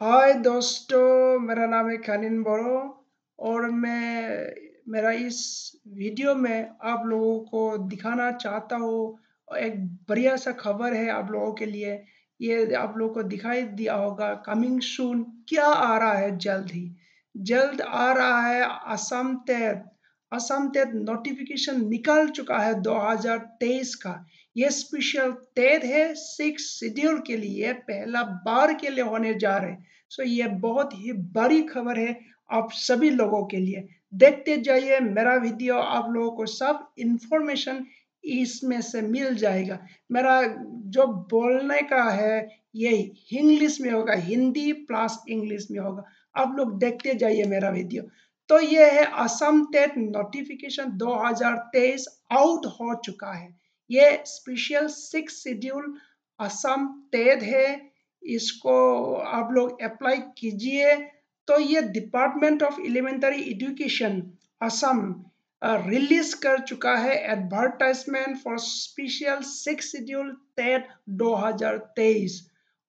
हाय दोस्तों, मेरा नाम है खानिन बोरो और मैं, मेरा इस वीडियो में आप लोगों को दिखाना चाहता हूँ एक बढ़िया सा खबर है आप लोगों के लिए। ये आप लोगों को दिखाई दिया होगा कमिंग सून क्या आ रहा है जल्द ही? जल्द आ रहा है असम तहत असम तहत नोटिफिकेशन निकल चुका है 2023 का। ये स्पेशल तेद है सिक्स शेड्यूल के लिए, पहला बार के लिए होने जा रहे सो ये बहुत ही बड़ी खबर है आप सभी लोगों के लिए। देखते जाइए, मेरा वीडियो आप लोगों को सब इंफॉर्मेशन इसमें से मिल जाएगा। मेरा जो बोलने का है, ये इंग्लिश में होगा हिंदी प्लस इंग्लिश में होगा। आप लोग देखते जाइए मेरा वीडियो तो ये है असम टेट नोटिफिकेशन 2023 आउट हो चुका है। ये special six schedule Assam TET है। इसको आप लोग अप्लाई कीजिए। तो ये department of elementary education Assam release कर चुका है advertisement for special six schedule TET 2023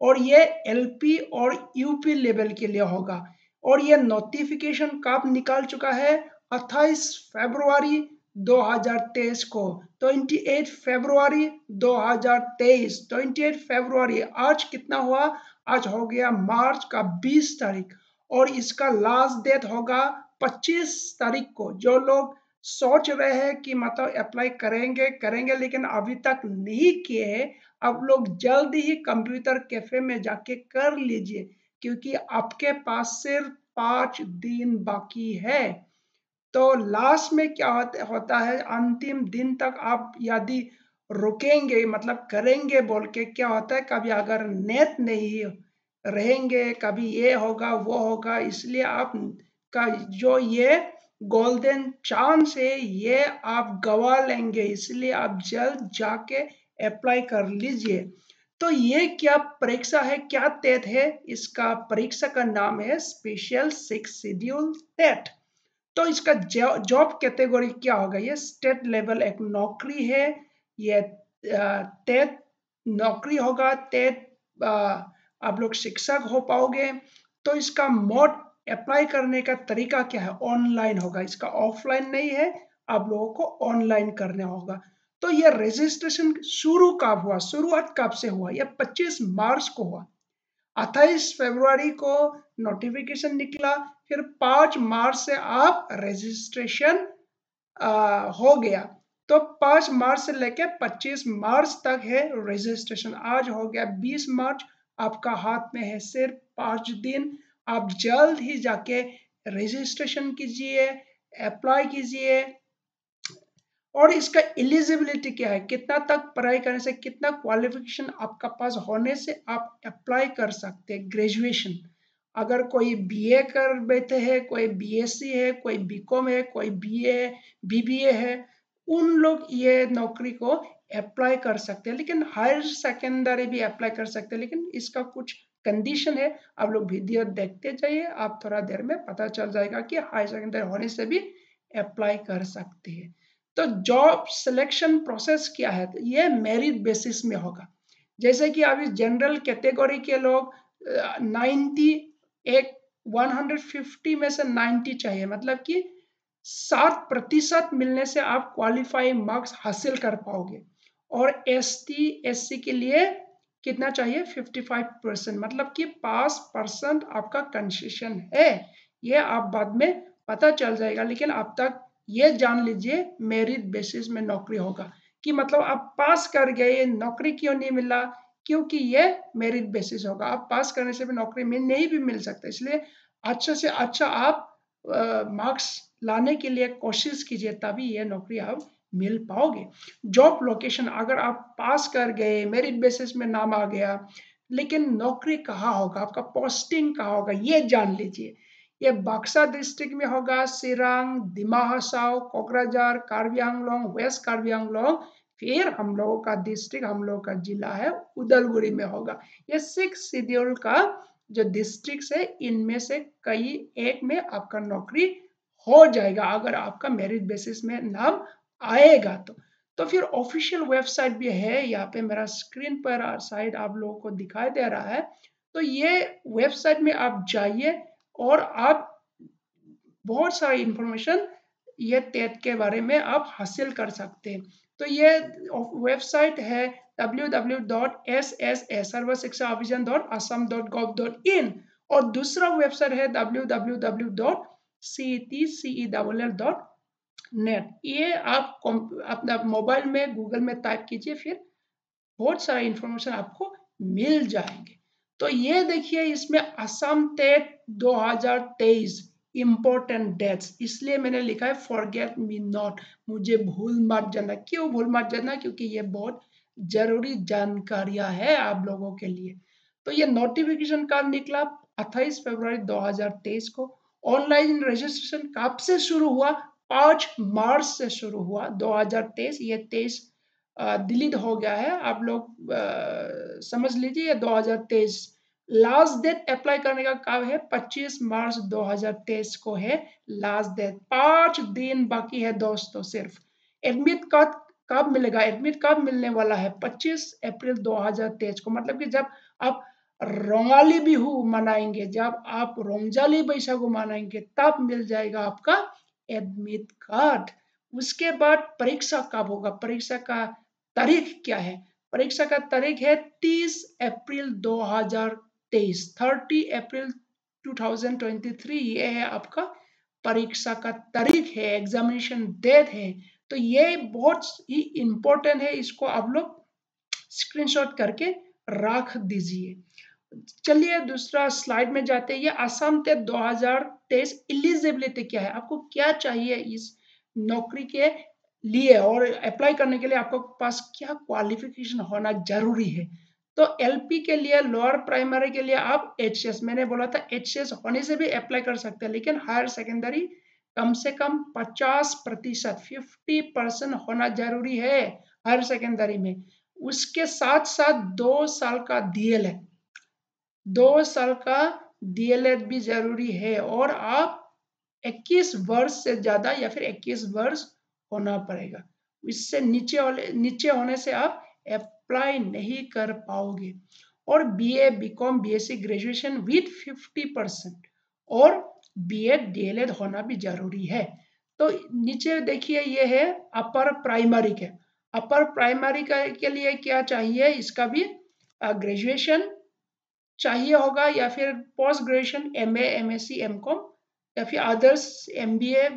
और ये एलपी और यूपी लेवल के लिए होगा। और यह नोटिफिकेशन कब निकाल चुका है? 28 फरवरी 2023 को। 28 फरवरी 2023 28 फरवरी, आज कितना हुआ? आज हो गया मार्च का 20 तारीख। और इसका लास्ट डेट होगा 25 तारीख को। जो लोग सोच रहे हैं कि मतलब अप्लाई करेंगे करेंगे, लेकिन अभी तक नहीं किए हैं, अब लोग जल्द ही कंप्यूटर कैफ़े में जाके कर लीजिए। क्योंकि आपके पास सिर्फ़ पाँच दिन बाकी है। तो लास्ट में क्या होता है? अंतिम दिन तक आप यदि रुकेंगे मतलब करेंगे बोल के, क्या होता है? कभी अगर नेट नहीं रहेंगे, कभी ये होगा, वो होगा, इसलिए आप का जो ये गोल्डन चांस है, ये आप गवा लेंगे। इसलिए आप जल्द जाके अप्लाई कर लीजिए। तो ये क्या परीक्षा है, क्या टेट है? इसका परीक्षा का नाम है स्पेशल सिक्स शेड्यूल टेट तो इसका जॉब कैटेगरी क्या होगा? ये स्टेट लेवल एक नौकरी है, ये टेट नौकरी होगा टेट आप लोग शिक्षक हो पाओगे। तो इसका मोड अप्लाई करने का तरीका क्या है? ऑनलाइन होगा। इसका ऑफलाइन नहीं है, आप लोगों को ऑनलाइन करना होगा। तो ये रजिस्ट्रेशन शुरू कब हुआ? शुरुआत कब से हुआ? ये 25 मार्च को हुआ। 28 फरवरी को नोटिफिकेशन निकला, फिर पाँच मार्च से आप रजिस्ट्रेशन हो गया। तो पाँच मार्च से लेके पच्चीस मार्च तक है रजिस्ट्रेशन आज हो गया बीस मार्च। आपका हाथ में है सिर्फ़ पाँच दिन। आप जल्द ही जाके रजिस्ट्रेशन कीजिए अप्लाई कीजिए। और इसका एलिजिबिलिटी क्या है? कितना तक पढ़ाई करने से, कितना क्वालिफिकेशन आपका पास होने से आप अप्लाई कर सकते हैं ग्रेजुएशन अगर कोई बीए कर बैठे हैं, कोई बीएससी है, कोई बीकॉम है, कोई बीए है बीबीए है, उन लोग ये नौकरी को अप्लाई कर सकते हैं। लेकिन हायर सेकेंडरी भी अप्लाई कर सकते हैं, लेकिन इसका कुछ कंडीशन है। आप लोग वीडियो देखते जाइए, आप थोड़ा देर में पता चल जाएगा कि हायर सेकेंडरी होने से भी अप्लाई कर सकते हैं। तो जॉब सिलेक्शन प्रोसेस क्या है? तो ये मेरिट बेसिस में होगा। जैसे कि अभी जनरल कैटेगरी के लोग नाइन्टी एक 150 में से 90 चाहिए। मतलब कि सात प्रतिशत मिलने से आप क्वालिफाई मार्क्स हासिल कर पाओगे। और एस टी के लिए कितना चाहिए? 55 परसेंट मतलब कि पाँच परसेंट आपका कंसेशन है। ये आप बाद में पता चल जाएगा। लेकिन अब तक ये जान लीजिए मेरिट बेसिस में नौकरी होगा। कि मतलब आप पास कर गए, नौकरी क्यों नहीं मिला? क्योंकि ये मेरिट बेसिस होगा। आप पास करने से भी नौकरी में नहीं भी मिल सकता। इसलिए अच्छा से अच्छा आप मार्क्स लाने के लिए कोशिश कीजिए, तभी ये नौकरी आप मिल पाओगे। जॉब लोकेशन अगर आप पास कर गए मेरिट बेसिस में नाम आ गया, लेकिन नौकरी कहाँ होगा? आपका पोस्टिंग कहाँ होगा? ये जान लीजिए। ये बक्सा डिस्ट्रिक्ट में होगा, सिरांग दिमा हसाओ कोकराझार कार्बी आंगलोंग वेस्ट कार्बी आंगलोंग फिर हम लोगों का डिस्ट्रिक्ट, हम लोगों का जिला है उदलगुड़ी में होगा। ये सिक्स शेड्यूल का जो डिस्ट्रिक्ट है, इनमें से कई एक में आपका नौकरी हो जाएगा, अगर आपका मेरिट बेसिस में नाम आएगा तो। तो फिर ऑफिशियल वेबसाइट भी है, यहाँ पे मेरा स्क्रीन पर साइड आप लोगों को दिखाई दे रहा है। तो ये वेबसाइट में आप जाइए और आप बहुत सारी इंफॉर्मेशन ये टेट के बारे में आप हासिल कर सकते हैं। तो ये वेबसाइट है www.sss Sarva Shiksha Abhiyan dot Assam dot gov dot in और दूसरा वेबसाइट है www.cetcel.net ये आप अपना मोबाइल में गूगल में टाइप कीजिए, फिर बहुत सारा इंफॉर्मेशन आपको मिल जाएँगे। तो ये देखिए, इसमें असम टेट 2023 इम्पोर्टेंट डेट्स इसलिए मैंने लिखा है फॉरगेट मी नॉट मुझे भूल मत जाना। क्यों भूल मत जाना? क्योंकि ये बहुत ज़रूरी जानकारियाँ है आप लोगों के लिए। तो ये नोटिफिकेशन कब निकला? 28 फरवरी 2023 को। ऑनलाइन रजिस्ट्रेशन कब से शुरू हुआ? पाँच मार्च से शुरू हुआ 2023 ये तेईस डिलीट हो गया है। आप लोग समझ लीजिए 2023 लास्ट डेट अप्लाई करने का कब है। 25 मार्च 2023 को है लास्ट डेट पाँच दिन बाकी है दोस्तों सिर्फ़। एडमिट कार्ड कब मिलेगा? एडमिट कब मिलने वाला है? 25 अप्रैल 2023 को। मतलब कि जब आप रोंगाली बिहू मनाएँगे, जब आप रोंगजाली बैसागु मनाएँगे, तब मिल जाएगा आपका एडमिट कार्ड उसके बाद परीक्षा कब होगा? परीक्षा का तारीख क्या है? परीक्षा का तारीख है 30 अप्रैल 2023 30 अप्रैल 2023 ये है आपका परीक्षा का तारीख है एग्जामिनेशन डेट है। तो ये बहुत ही इंपॉर्टेंट है, इसको आप लोग स्क्रीनशॉट करके रख दीजिए। चलिए दूसरा स्लाइड में जाते हैं। ये असम टेट 2023 इलिजिबिलिटी क्या है? आपको क्या चाहिए इस नौकरी के लिए और अप्लाई करने के लिए आपके पास क्या क्वालिफिकेशन होना ज़रूरी है। तो एलपी के लिए लोअर प्राइमरी के लिए आप एच मैंने बोला था एच होने से भी अप्लाई कर सकते हैं, लेकिन हायर सेकेंडरी कम से कम 50 प्रतिशत फिफ्टी परसेंट होना ज़रूरी है हायर सेकेंडरी में। उसके साथ साथ दो साल का डीएलएड दो साल का डीएलएड भी ज़रूरी है और आप 21 वर्ष से ज़्यादा या फिर 21 वर्ष होना पड़ेगा। इससे नीचे वाले, नीचे होने से आप अप्लाई नहीं कर पाओगे। और B A B com B S C graduation with fifty percent और B Ed D El Ed होना भी ज़रूरी है। तो नीचे देखिए, ये है अपर प्राइमरी के। अपर प्राइमरी के लिए क्या चाहिए? इसका भी ग्रेजुएशन चाहिए होगा या फिर post graduation M A M S C M com या फिर अदर्स एम बी ए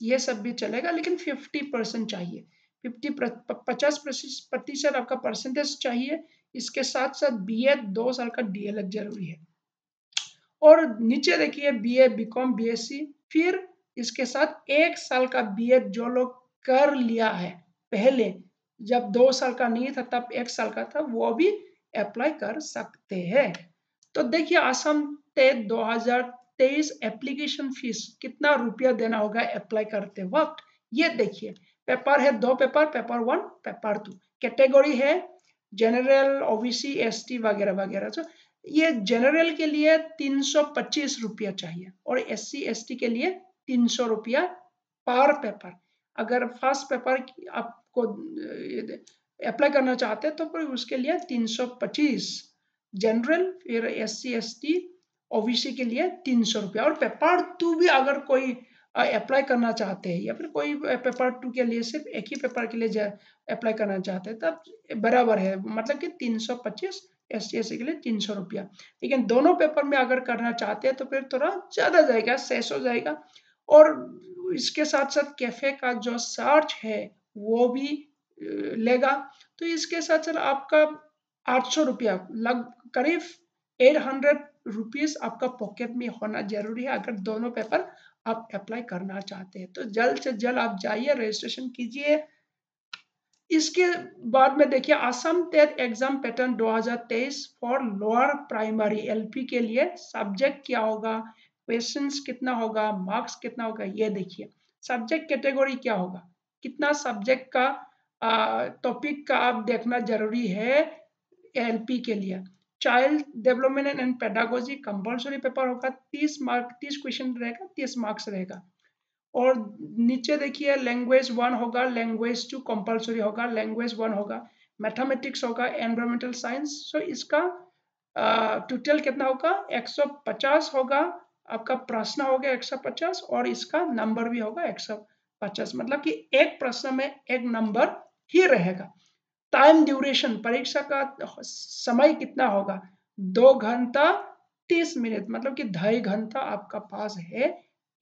ये सब भी चलेगा, लेकिन फिफ्टी परसेंट चाहिए। फिफ्टी पचास प्रतिशत आपका परसेंटेज चाहिए। इसके साथ साथ बी एड दो साल का डी एल ज़रूरी है। और नीचे देखिए B A B com B S C फिर इसके साथ एक साल का बी एड जो लोग कर लिया है पहले, जब दो साल का नहीं था, तब एक साल का था, वो भी अप्लाई कर सकते हैं। तो देखिए असम टेट 2023 एप्लीकेशन फ़ीस कितना रुपया देना होगा अप्लाई करते वक्त? ये देखिए पेपर है दो paper paper one paper two category है जनरल ओबीसी एसटी वगैरह वगैरह. तो ये जनरल के लिए तीन सौ पच्चीस रुपया चाहिए और एस सी एस टी के लिए तीन सौ रुपया पर पेपर अगर फ़र्स्ट पेपर आपको अप्लाई करना चाहते हैं तो फिर उसके लिए तीन सौ पच्चीस. जनरल फिर S C S T OBC के लिए तीन सौ रुपया और पेपर टू भी अगर कोई अप्लाई करना चाहते हैं या फिर कोई पेपर टू के लिए सिर्फ़ एक ही पेपर के लिए अप्लाई करना चाहते हैं, तब बराबर है। मतलब कि तीन सौ पच्चीस एस सी के लिए तीन सौ रुपया। लेकिन दोनों पेपर में अगर करना चाहते हैं तो फिर थोड़ा ज़्यादा जाएगा शेष हो जाएगा। और इसके साथ साथ कैफ़े का जो चार्ज है, वो भी लेगा। तो इसके साथ साथ आपका आठ सौ रुपया, लग, करीब एट हंड्रेड रुपीज़ आपका पॉकेट में होना ज़रूरी है, अगर दोनों पेपर आप अप्लाई करना चाहते हैं। तो जल्द से जल्द आप जाइए रजिस्ट्रेशन कीजिए। इसके बाद में देखिए, Assam TET exam pattern 2023 for lower primary LP के लिए सब्जेक्ट क्या होगा? क्वेश्चंस कितना होगा? मार्क्स कितना होगा? ये देखिए। सब्जेक्ट कैटेगरी क्या होगा? कितना सब्जेक्ट का टॉपिक का आप देखना ज़रूरी है एलपी के लिए। Child development and and pedagogy compulsory paper होगा, तीस मार्क तीस क्वेश्चन रहेगा, तीस मार्क्स रहेगा। और नीचे देखिए लैंग्वेज वन होगा लैंग्वेज टू कंपलसरी होगा लैंग्वेज वन होगा मैथमेटिक्स होगा एनवायरमेंटल साइंस सो इसका टोटल कितना होगा 150 होगा, आपका प्रश्न हो गया 150 और इसका नंबर भी होगा 150 मतलब कि एक प्रश्न में एक नंबर ही रहेगा। टाइम ड्यूरेशन परीक्षा का समय कितना होगा? दो घंटा तीस मिनट मतलब कि ढाई घंटा आपका पास है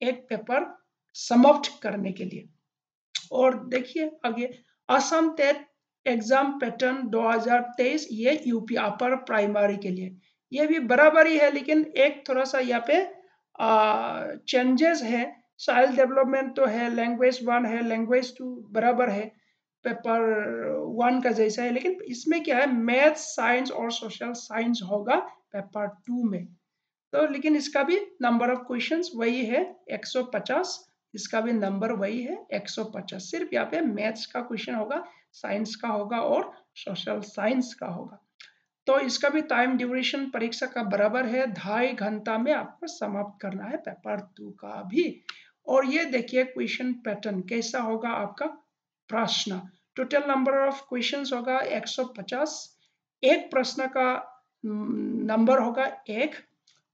एक पेपर समाप्त करने के लिए। और देखिए आगे, असम टेट एग्ज़ाम पैटर्न 2023 ये यूपी अपर प्राइमरी के लिए। ये भी बराबर ही है लेकिन एक थोड़ा सा यहाँ पे चेंजेस है। चाइल्ड डेवलपमेंट तो है लैंग्वेज वन है लैंग्वेज टू बराबर है। पेपर वन का जैसा है, लेकिन इसमें क्या है, मैथ, साइंस और सोशल साइंस होगा पेपर टू में। तो लेकिन इसका भी नंबर ऑफ़ क्वेश्चंस वही है 150 इसका भी नंबर वही है 150 सिर्फ़ यहाँ पे मैथ्स का क्वेश्चन होगा, साइंस का होगा और सोशल साइंस का होगा। तो इसका भी टाइम ड्यूरेशन परीक्षा का बराबर है, ढाई घंटा में आपको समाप्त करना है पेपर टू का भी। और ये देखिए क्वेश्चन पैटर्न कैसा होगा आपका। प्रश्न। टोटल नंबर ऑफ़ क्वेश्चंस होगा 150 एक प्रश्न का नंबर होगा एक।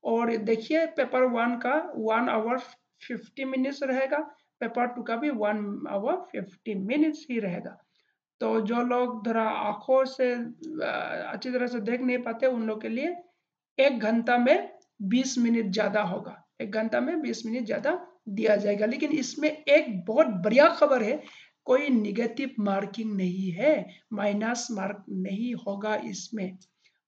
और देखिए पेपर वन का वन आवर फिफ्टी मिनट्स रहेगा। पेपर टू का भी वन आवर फिफ्टी मिनट्स ही रहेगा। तो जो लोग जरा आँखों से अच्छी तरह से देख नहीं पाते, उन लोग के लिए एक घंटा में बीस मिनट ज़्यादा होगा। एक घंटा में बीस मिनट ज़्यादा दिया जाएगा। लेकिन इसमें एक बहुत बढ़िया खबर है कोई निगेटिव मार्किंग नहीं है माइनस मार्क नहीं होगा इसमें।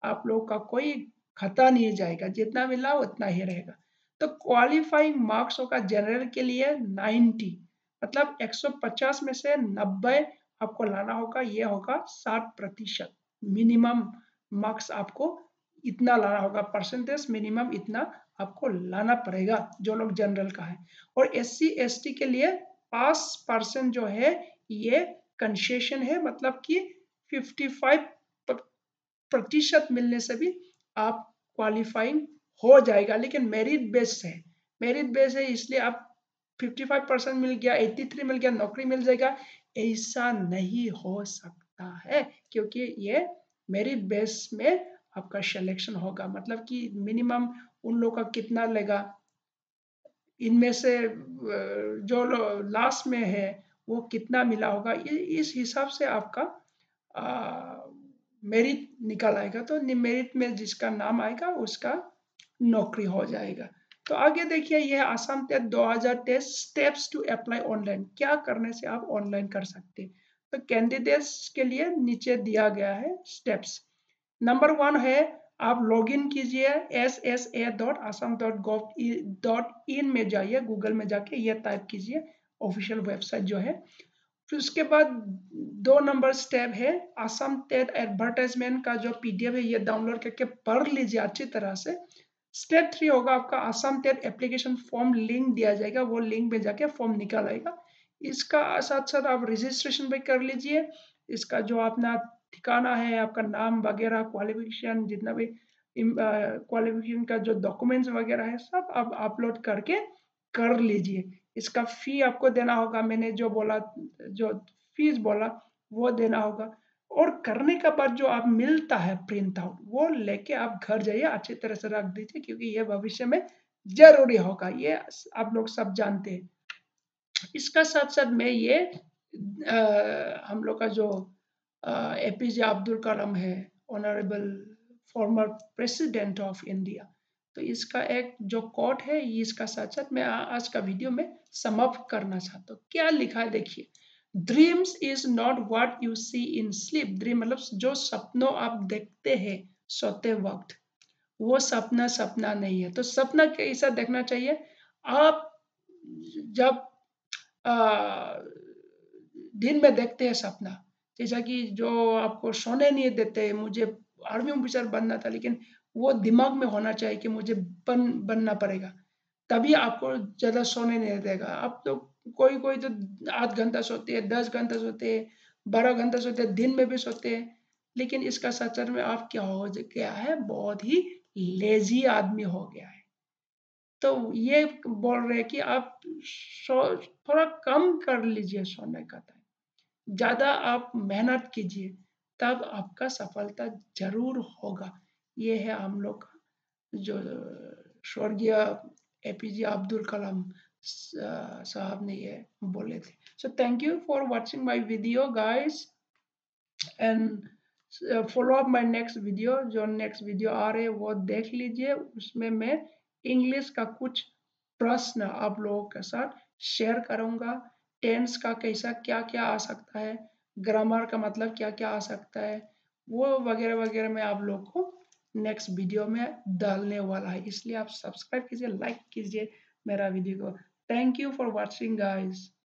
आप लोग का कोई खता नहीं जाएगा, जितना मिला उतना ही रहेगा। तो क्वालिफाइंग मार्क्स होगा जनरल के लिए 90 मतलब 150 में से 90 आपको लाना होगा, ये होगा 60 प्रतिशत। मिनिमम मार्क्स आपको इतना लाना होगा परसेंटेज मिनिमम इतना आपको लाना पड़ेगा, जो लोग जनरल का है। और एस सी के लिए पास परसेंट जो है, ये कंसेशन है मतलब कि 55 प्रतिशत मिलने से भी आप क्वालिफाइंग हो जाएगा। लेकिन मेरिट बेस है। मेरिट बेस है, इसलिए आप 55 परसेंट मिल गया 83 मिल गया, नौकरी मिल जाएगा। ऐसा नहीं हो सकता है, क्योंकि ये मेरिट बेस में आपका सिलेक्शन होगा। मतलब कि मिनिमम उन लोग का कितना लेगा? इनमें से जो लास्ट में है, वो कितना मिला होगा? इस हिसाब से आपका मेरिट निकल आएगा। तो मेरिट में जिसका नाम आएगा, उसका नौकरी हो जाएगा। तो आगे देखिए, यह आसाम टेट दो हज़ार तेईस स्टेप्स टू अप्लाई ऑनलाइन क्या करने से आप ऑनलाइन कर सकते? हैं तो कैंडिडेट्स के लिए नीचे दिया गया है स्टेप्स नंबर वन है आप लॉगिन कीजिए S S A dot Assam dot gov dot in में जाइए गूगल में जाके ये टाइप कीजिए ऑफिशियल वेबसाइट जो है। फिर उसके बाद दो नंबर स्टेप है आसाम टेट एडवर्टाइजमेंट का जो पीडीएफ है, ये डाउनलोड करके पढ़ लीजिए अच्छी तरह से। स्टेप थ्री होगा आपका Assam TET application form link दिया जाएगा, वो लिंक में जाके फॉर्म निकल आएगा। इसका साथ साथ आप रजिस्ट्रेशन भी कर लीजिए। इसका जो अपना ठिकाना है आपका नाम वगैरह क्वालिफिकेशन जितना भी क्वालिफिकेशन का जो डॉक्यूमेंट्स वगैरह है सब आप अपलोड करके कर लीजिए। इसका फ़ी आपको देना होगा मैंने जो बोला जो फ़ीस बोला वो देना होगा। और करने का बाद जो आप मिलता है प्रिंट आउट वो लेके आप घर जाइए अच्छी तरह से रख दीजिए क्योंकि ये भविष्य में ज़रूरी होगा। ये आप लोग सब जानते हैं। इसका साथ साथ मैं ये आ, हम लोग का जो ए पी जे अब्दुल कलाम है honourable former president of India तो इसका एक जो कोट है इसका साथ साथ मैं आज का वीडियो में समाप्त करना चाहता हूँ। क्या लिखा है देखिए dreams is not what you see in sleep dream मतलब जो सपनों आप देखते हैं सोते वक्त वो सपना सपना नहीं है। तो सपना कैसा देखना चाहिए? आप जब आ, दिन में देखते हैं सपना जैसा कि जो आपको सोने नहीं देते, मुझे आर्मी ऑफिसर बनना था, लेकिन वो दिमाग में होना चाहिए कि मुझे बन, बनना पड़ेगा। तभी आपको ज़्यादा सोने नहीं देगा। आप तो कोई कोई तो आठ घंटा सोते हैं, दस घंटा सोते हैं, बारह घंटा सोते हैं, दिन में भी सोते हैं। लेकिन इसका सचर में आप क्या हो गया है? बहुत ही लेजी आदमी हो गया है। तो ये बोल रहे हैं कि आप सो, थोड़ा कम कर लीजिए सोने का। ज़्यादा आप मेहनत कीजिए, तब आपका सफलता ज़रूर होगा। ये है हम लोग का जो स्वर्गीय एपीजे अब्दुल कलाम साहब ने ये बोले थे। So thank you for watching my video guys and follow up my next video जो नेक्स्ट वीडियो आ रहे वो देख लीजिए। उसमें मैं इंग्लिश का कुछ प्रश्न आप लोगों के साथ शेयर करूँगा। टेंस का कैसा क्या क्या आ सकता है? ग्रामर का मतलब क्या क्या आ सकता है? वो वगैरह वगैरह में आप लोग को नेक्स्ट वीडियो में डालने वाला है। इसलिए आप सब्सक्राइब कीजिए लाइक कीजिए मेरा वीडियो को। Thank you for watching guys